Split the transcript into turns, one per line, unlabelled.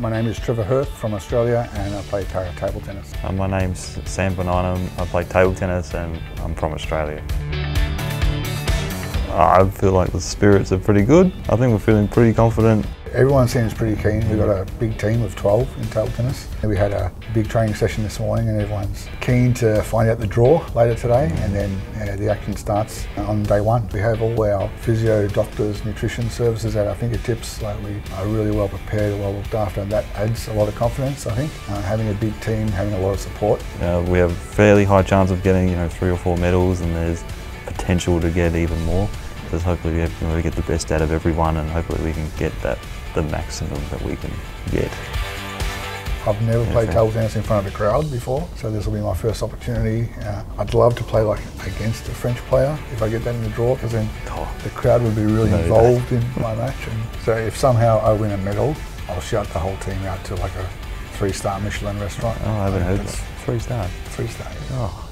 My name is Trevor Hirth from Australia and I play para table tennis.
Uh, my name's Sam Von Einem. I play table tennis and I'm from Australia. I feel like the spirits are pretty good. I think we're feeling pretty confident.
Everyone seems pretty keen. We've got a big team of 12 in table tennis. We had a big training session this morning and everyone's keen to find out the draw later today and then uh, the action starts on day one. We have all our physio, doctors, nutrition services at our fingertips. Like we are really well prepared, well looked after and that adds a lot of confidence I think. Uh, having a big team, having a lot of support.
Uh, we have fairly high chance of getting you know three or four medals and there's potential to get even more. Because hopefully we, know, we get the best out of everyone and hopefully we can get that the maximum that we can get.
I've never yeah, played table tennis in front of a crowd before, so this will be my first opportunity. Uh, I'd love to play like against a French player if I get that in the draw, because then oh, the crowd would be really no, involved in my match. And so if somehow I win a medal, I'll shout the whole team out to like a three-star Michelin restaurant.
Oh, I haven't heard that. Three star.
Three star.
Oh.